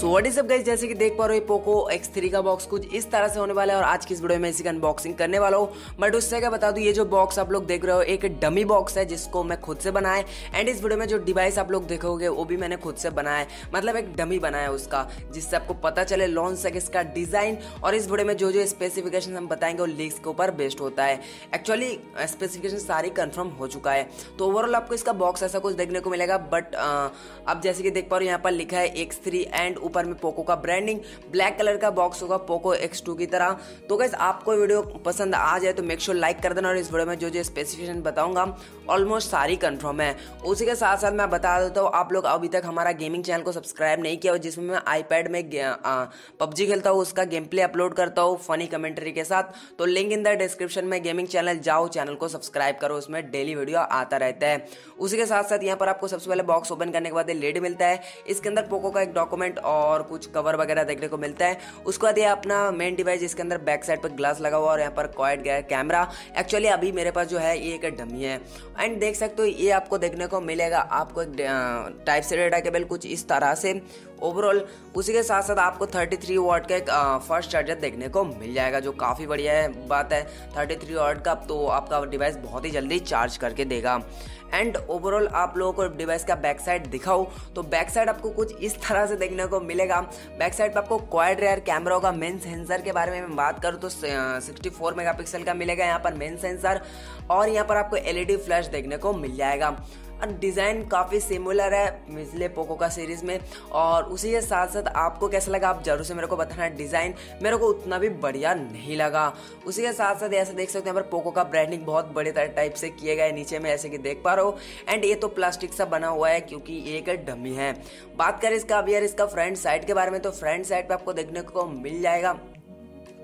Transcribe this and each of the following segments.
So what is up guys जैसे कि देख पा रहे हो पोको X3 का बॉक्स कुछ इस तरह से होने वाला है और आज की इस वीडियो में इसी का अनबॉक्सिंग करने वाला हूँ। बट उससे क्या बता दूँ, ये जो बॉक्स आप लोग देख रहे हो, एक डमी बॉक्स है जिसको मैं खुद से बनाया एंड इस वीडियो में जो डिवाइस आप लोग देखोगे, वो भी मैंने खुद से बनाया मतलब एक डमी बनाया उसका, जिससे आपको पता चले लॉन्च सके इसका डिज़ाइन और इस वीडियो में जो जो स्पेसिफिकेशन हम बताएँगे, वो लीक्स के ऊपर बेस्ड होता है। एक्चुअली स्पेसिफिकेशन सारी कन्फर्म हो चुका है। तो ओवरऑल आपको इसका बॉक्स ऐसा कुछ देखने को मिलेगा बट अब जैसे कि देख पा रहे हो, यहाँ पर लिखा है एक्स एंड ऊपर में पोको का ब्रांडिंग ब्लैक कलर का बॉक्स होगा पोको एक्स टू की तरह। तो गैस आपको वीडियो पसंद आ जाए तो मेक श्योर लाइक कर देना और इस वीडियो में जो जो स्पेसिफिकेशन बताऊँगा ऑलमोस्ट सारी कंफर्म है। उसी के साथ साथ मैं बता देता हूँ, आप लोग अभी तक हमारा गेमिंग चैनल को सब्सक्राइब नहीं किया जिसमें मैं आईपैड में पबजी खेलता हूँ, उसका गेम प्ले अपलोड करता हूँ फनी कमेंट्री के साथ। तो लिंक इन द डिस्क्रिप्शन में गेमिंग चैनल जाओ चैनल को सब्सक्राइब करो, उसमें डेली वीडियो आता रहता है। उसी के साथ साथ यहाँ पर आपको सबसे पहले बॉक्स ओपन करने के बाद लेड मिलता है। इसके अंदर पोको का एक डॉक्यूमेंट और कुछ कवर वगैरह देखने को मिलता है। उसके बाद ये अपना मेन डिवाइस जिसके अंदर बैक साइड पर ग्लास लगा हुआ और यहाँ पर क्वाइट गया कैमरा एक्चुअली अभी मेरे पास जो है, ये एक डमी है। एंड देख सकते हो, ये आपको देखने को मिलेगा। आपको एक टाइप से डेटा केबल कुछ इस तरह से। ओवरऑल उसी के साथ साथ आपको 33 थ्री वाट का एक फ़र्स्ट चार्जर देखने को मिल जाएगा, जो काफ़ी बढ़िया है। बात है 33 थ्री वाट का तो आपका डिवाइस बहुत ही जल्दी चार्ज करके देगा। एंड ओवरऑल आप लोगों को डिवाइस का बैक साइड दिखाओ तो बैक साइड आपको कुछ इस तरह से देखने को मिलेगा। बैक साइड पर आपको क्वाइड रेयर कैमरा होगा। मेन सेंसर के बारे में मैं बात करूँ तो सिक्सटी फोर मेगा पिक्सल का मिलेगा यहाँ पर मेन सेंसर और यहाँ पर आपको एलईडी फ्लैश देखने को मिल जाएगा। और डिज़ाइन काफ़ी सिमिलर है मिसले पोको का सीरीज़ में। और उसी के साथ साथ आपको कैसा लगा, आप ज़रूर से मेरे को बताना डिज़ाइन मेरे को उतना भी बढ़िया नहीं लगा। उसी के साथ साथ ऐसे देख सकते हैं, पर पोको का ब्रांडिंग बहुत बड़े टाइप से किए गए नीचे में ऐसे कि देख पा रहे हो। एंड ये तो प्लास्टिक सा बना हुआ है, क्योंकि ये एक डमी है। बात करें इसका अभी यार इसका फ्रंट साइड के बारे में तो फ्रंट साइड पर आपको देखने को मिल जाएगा।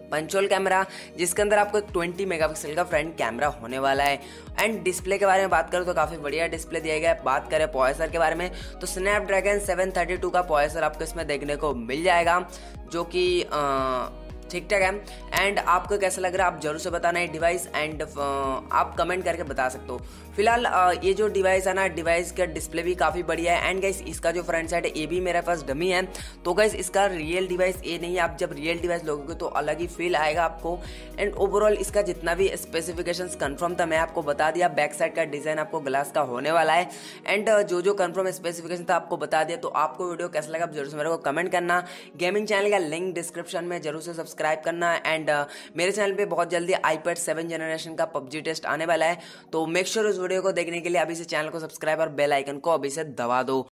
पंचोल कैमरा, जिसके अंदर आपको एक 20 मेगापिक्सल का फ्रंट कैमरा होने वाला है। एंड डिस्प्ले के बारे में बात करूँ तो काफ़ी बढ़िया डिस्प्ले दिया गया है। बात करें पॉयसर के बारे में तो स्नैपड्रैगन 732 का पॉयसर आपको इसमें देखने को मिल जाएगा, जो कि ठीक ठाक है। एंड आपको कैसा लग रहा है, आप ज़रूर से बताना है डिवाइस एंड आप कमेंट करके बता सकते हो। फ़िलहाल ये जो डिवाइस है ना डिवाइस का डिस्प्ले भी काफ़ी बढ़िया है। एंड गाइस इसका जो फ्रंट साइड है, ये भी मेरे पास डमी है। तो गाइस इसका रियल डिवाइस ये नहीं है। आप जब रियल डिवाइस लोगोगे तो अलग ही फील आएगा आपको। एंड ओवरऑल इसका जितना भी स्पेसिफिकेशन कन्फर्म था, मैं आपको बता दिया। बैक साइड का डिज़ाइन आपको ग्लास का होने वाला है। एंड जो जो कन्फर्म स्पेसिफिकेशन था, आपको बता दिया। तो आपको वीडियो कैसा लगा, आप ज़रूर से मेरे को कमेंट करना। गेमिंग चैनल का लिंक डिस्क्रिप्शन में ज़रूर से सब्सक्राइब सब्सक्राइब करना एंड uh, मेरे चैनल पे बहुत जल्दी आईपैड सेवन जनरेशन का पबजी टेस्ट आने वाला है तो मेक श्योर sure उस वीडियो को देखने के लिए अभी से चैनल को सब्सक्राइब और बेल आइकन को अभी से दबा दो।